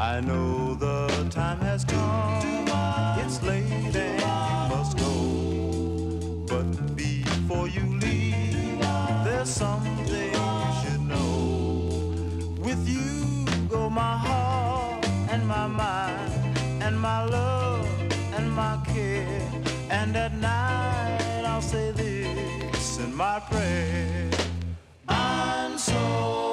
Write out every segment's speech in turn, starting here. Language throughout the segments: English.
I know the time has come. It's late and you must go. But before you leave, there's something you should know. With you go my heart and my mind and my love and my care. And at night I'll say this in my prayer. I'm so.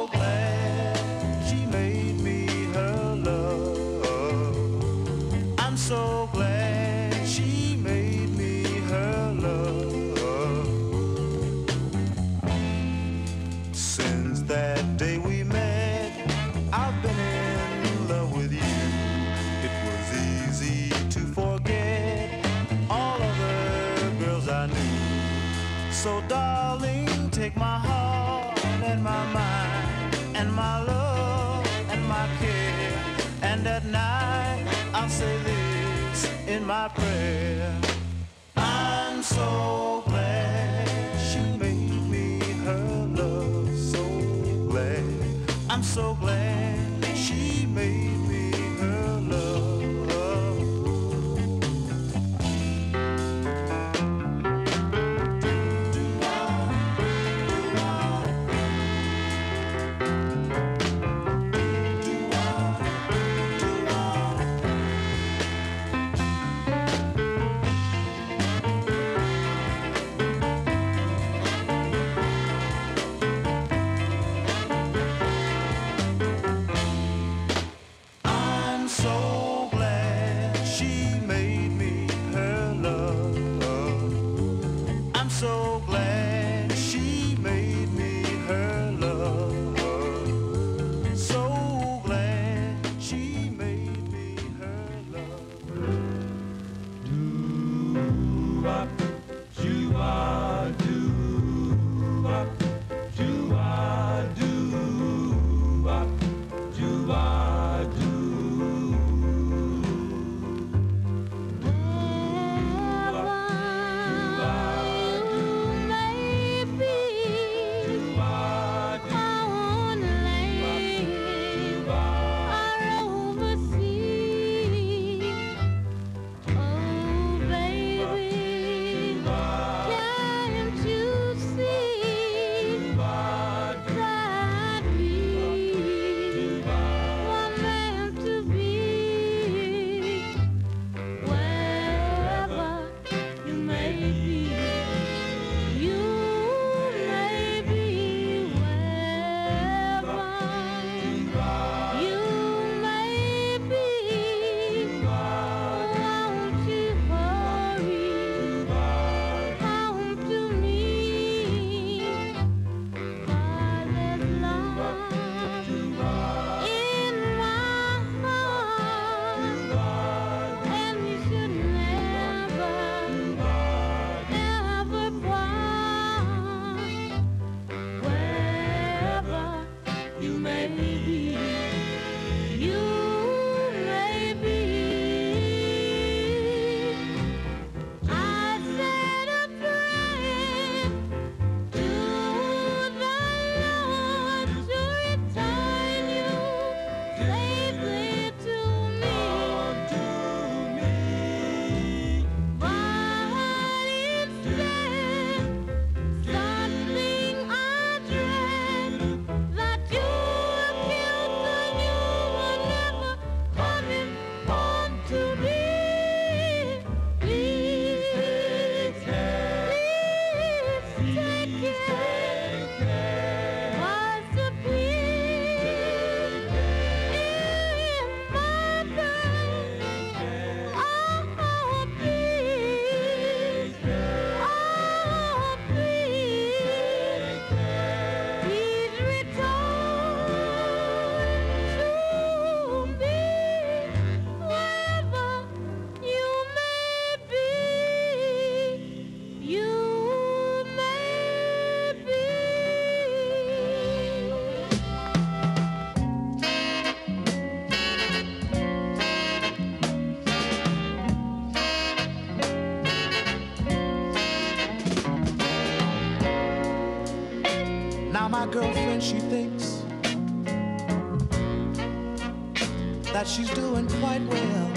I'm so girlfriend, she thinks that she's doing quite well.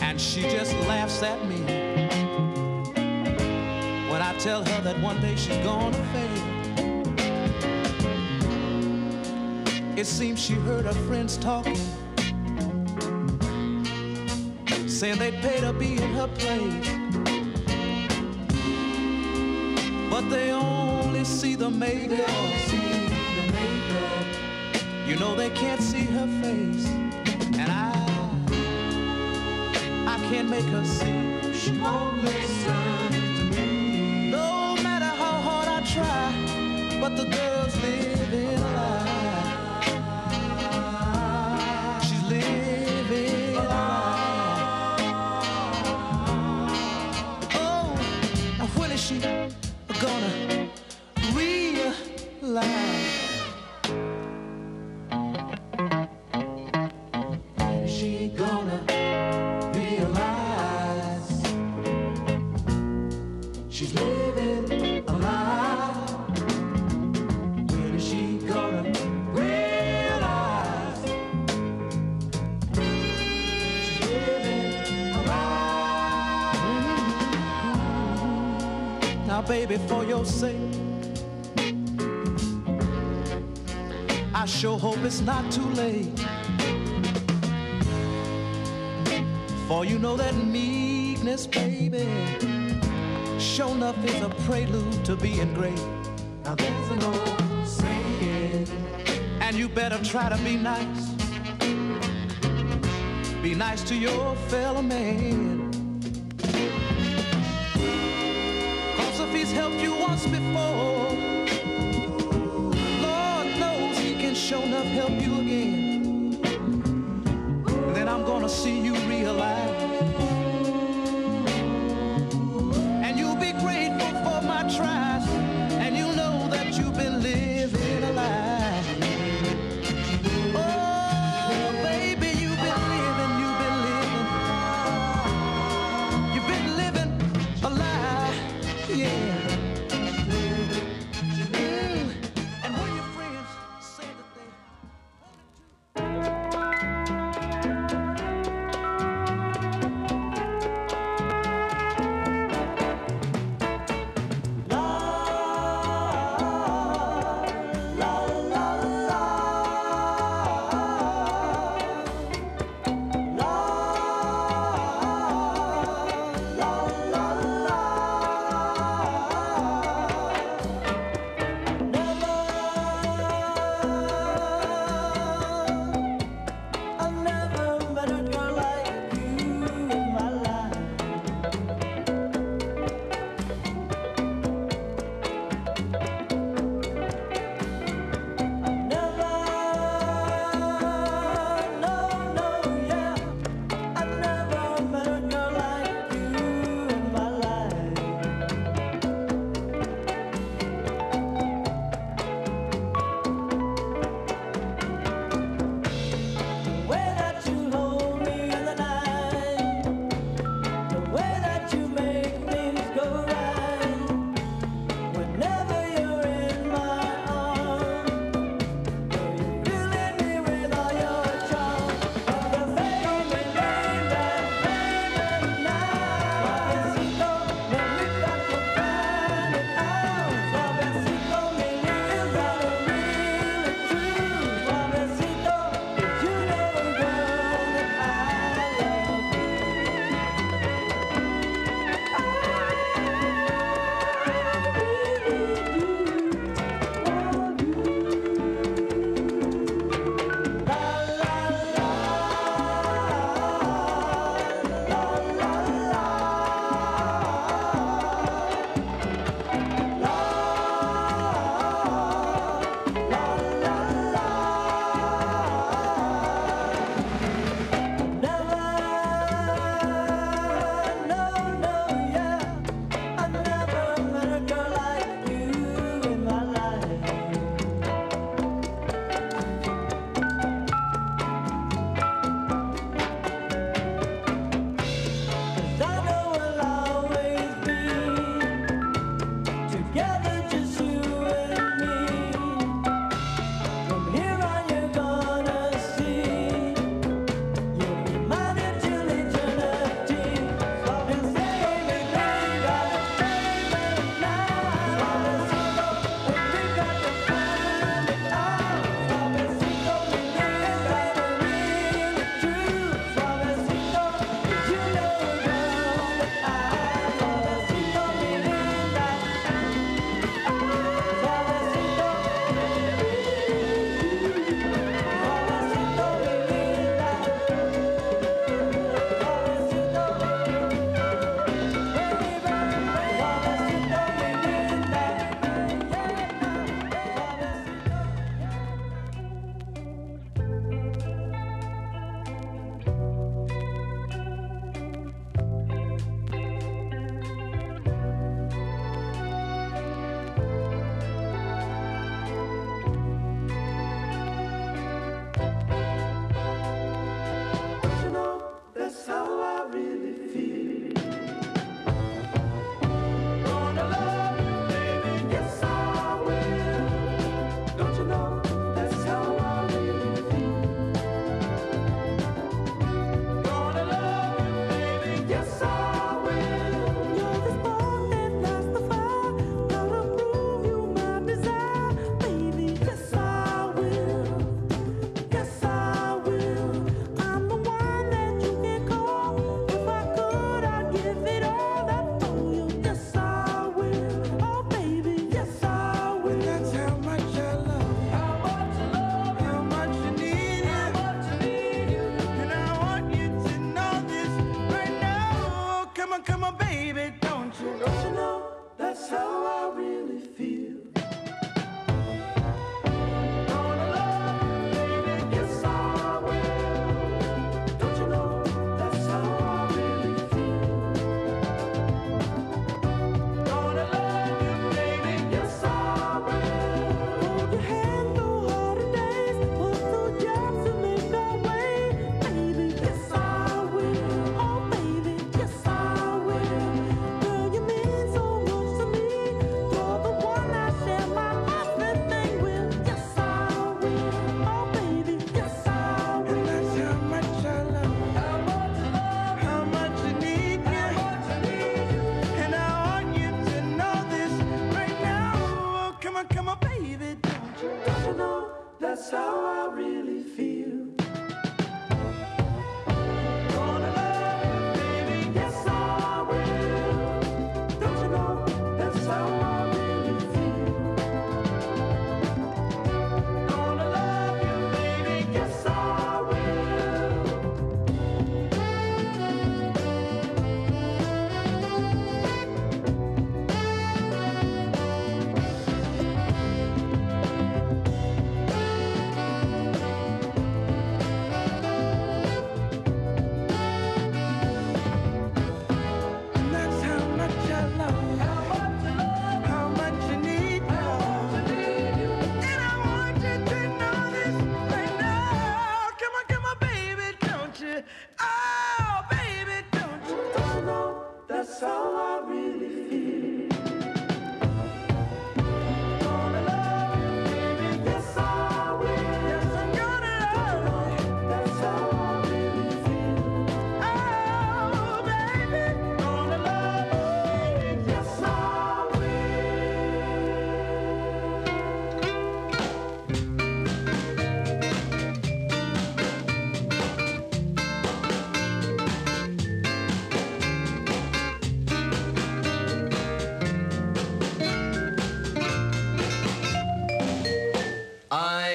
And she just laughs at me when I tell her that one day she's gonna fail. It seems she heard her friends talking, saying they'd pay to be in her place. They only see the makeup. You know they can't see her face, and I, I can't make her see. She won't listen to me. No matter how hard I try, but the girl's living baby, for your sake. I sure hope it's not too late. For you know that meekness, baby, sure enough is a prelude to being great. Now there's an old saying, and you better try to be nice. Be nice to your fellow man. Once before, Lord knows he can sure enough help you again. Then I'm gonna see you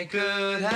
could have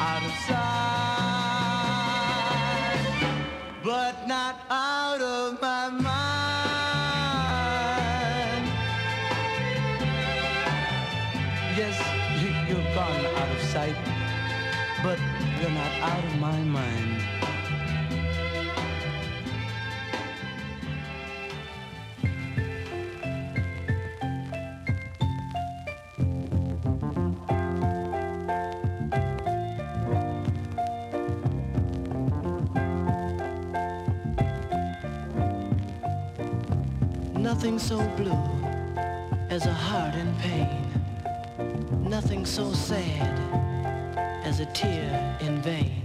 out of sight, but not out of my mind. Yes, you've gone out of sight, but you're not out of my mind. so blue as a heart in pain. Nothing so sad as a tear in vain.